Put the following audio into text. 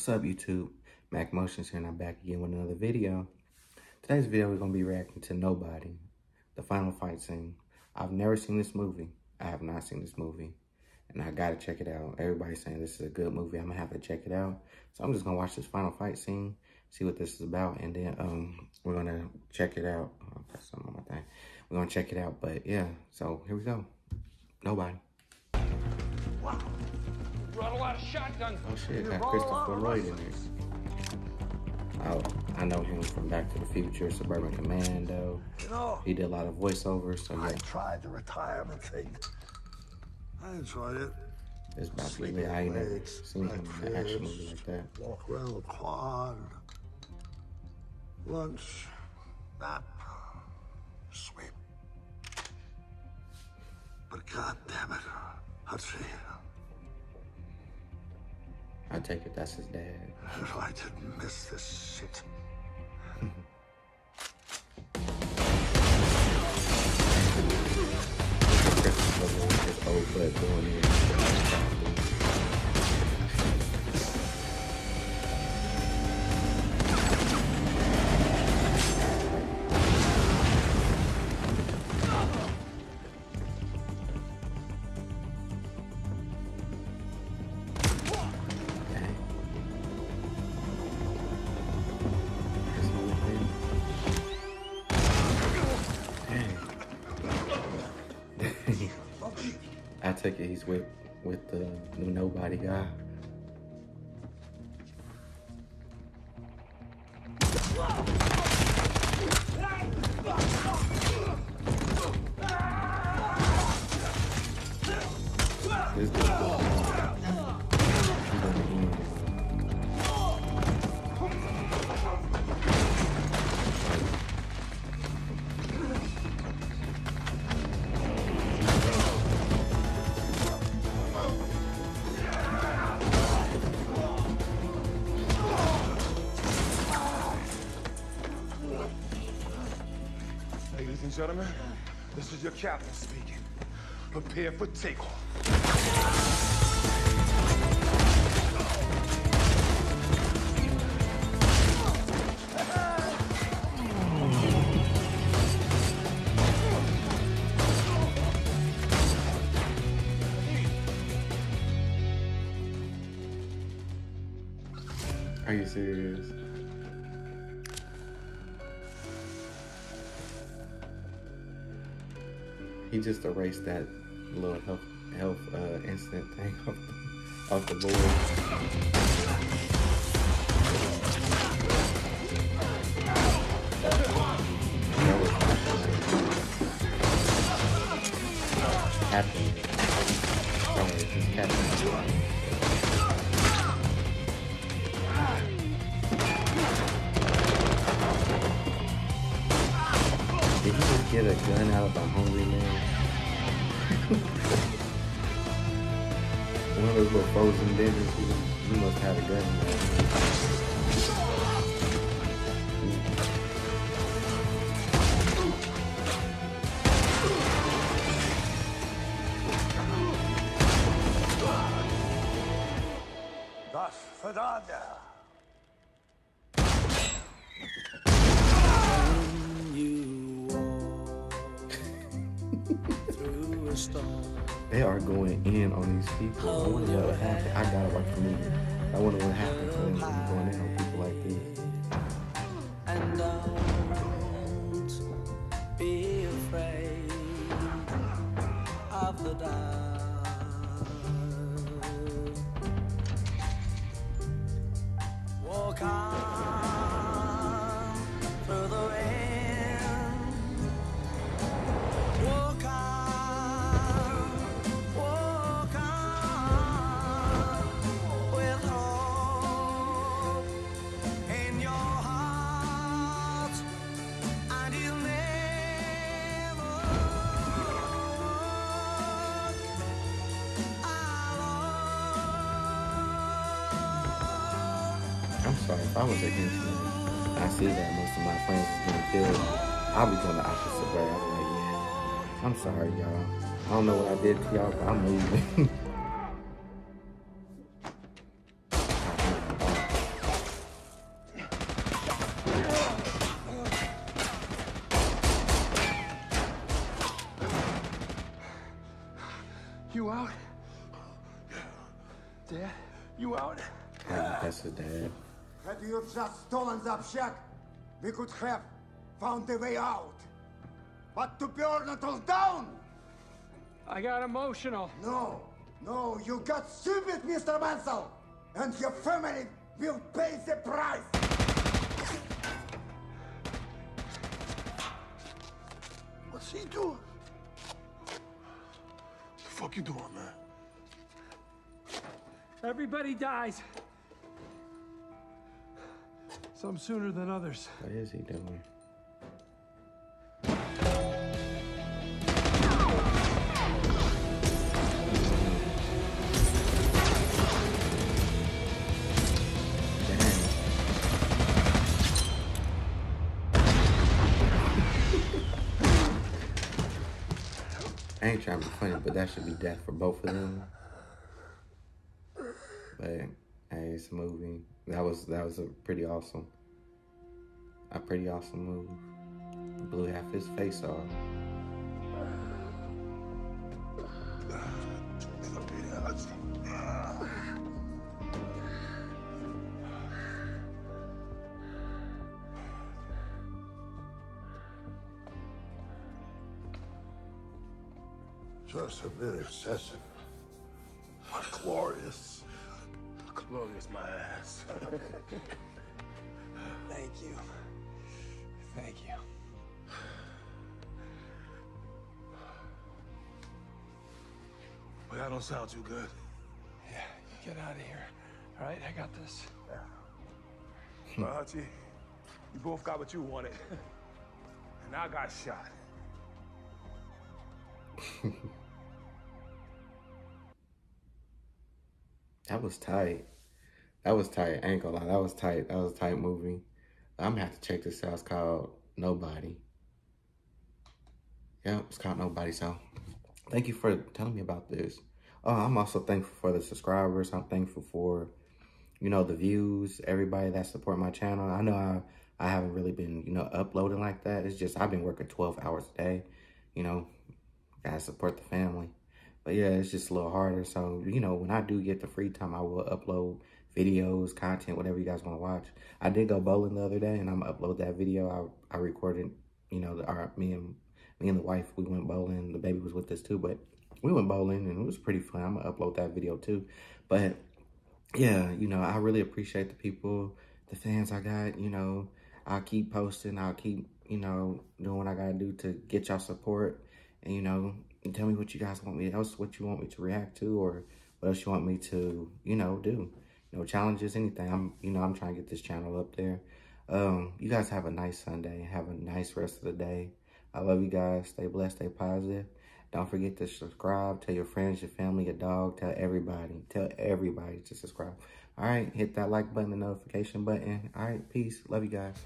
What's up, YouTube? Mack Motions here, and I'm back again with another video. Today's video, we're going to be reacting to Nobody, the final fight scene. I've never seen this movie. I have not seen this movie, and I got to check it out. Everybody's saying this is a good movie. I'm to have to check it out. So I'm just going to watch this final fight scene, see what this is about, and then um, we're going to check it out. Oh, that's something on my thing. We're to check it out, but yeah, so here we go. Nobody. Wow. Brought a lot of shotguns. Oh shit, got Christopher Lloyd in there. Oh, I know him from Back to the Future, Suburban Commando. You know, He did a lot of voiceovers, so yeah. I tried the retirement thing. I enjoyed it. it's about to be I ain't never seen him in an action movie like that. Walk around the quad. Lunch, nap, sleep. But god damn it, Hutchie, I take it that's his dad. if I didn't miss this shit. Christopher Lloyd, old butt going in. Take it he's with with the new nobody guy. This Ladies and gentlemen, this is your captain speaking. Prepare for takeoff. Are you serious? He just erased that little health health uh, incident thing off the, off the board. That was it's Captain. Get a gun out of a hungry man? One of those little frozen. He, he must have a gun. in there. Das Fernanda. They are going in on these people. I wonder what would happen. I gotta watch the movie. I wonder what happened to them going in on people like this. and don't be afraid of the dark. Walk on I was against him. I see that most of my friends are doing killed. I'll be going the opposite way. I'm like, yeah, I'm sorry, y'all. I don't know what I did to y'all, but I'm leaving. You out? Dad, you out? That's a dad. Had you just stolen the shack, we could have found a way out. But to burn it all down? I got emotional. No, no, you got stupid, Mr. Mansell! And your family will pay the price! What's he doing? What The fuck you doing, man? Everybody dies. Some sooner than others. What is he doing? I ain't trying to be funny, but that should be death for both of them. But hey, it's a movie. That was that was a pretty awesome, a pretty awesome move. Blew half his face off. Just a bit excessive. Glorious, my ass. Thank you. Thank you. Well, that don't sound too good. Yeah, get out of here. All right, I got this. Well, Hutchie, you both got what you wanted. And I got shot. That was tight. That was tight. I ain't gonna lie. That was tight. That was a tight movie. I'm gonna have to check this out. It's called Nobody. Yeah, it's called Nobody. So thank you for telling me about this. Oh, I'm also thankful for the subscribers. I'm thankful for, you know, the views, everybody that support my channel. I know I, I haven't really been, you know, uploading like that. It's just I've been working 12 hours a day. You know, gotta support the family. But yeah, it's just a little harder. So, you know, when I do get the free time, I will upload videos, content, whatever you guys want to watch. I did go bowling the other day and I'm gonna upload that video. I, I recorded, you know, the, our, me and me and the wife, we went bowling. The baby was with us too, but we went bowling and it was pretty fun. I'm gonna upload that video too. But yeah, you know, I really appreciate the people, the fans I got, you know, I'll keep posting. I'll keep, you know, doing what I gotta do to get y'all support. And, you know, and tell me what you guys want me else, what you want me to react to or what else you want me to, you know, do. Know, challenges, anything. I'm, you know, I'm trying to get this channel up there. Um, you guys have a nice Sunday. Have a nice rest of the day. I love you guys. Stay blessed, stay positive. Don't forget to subscribe. Tell your friends, your family, your dog. Tell everybody. Tell everybody to subscribe. All right. Hit that like button, the notification button. All right. Peace. Love you guys.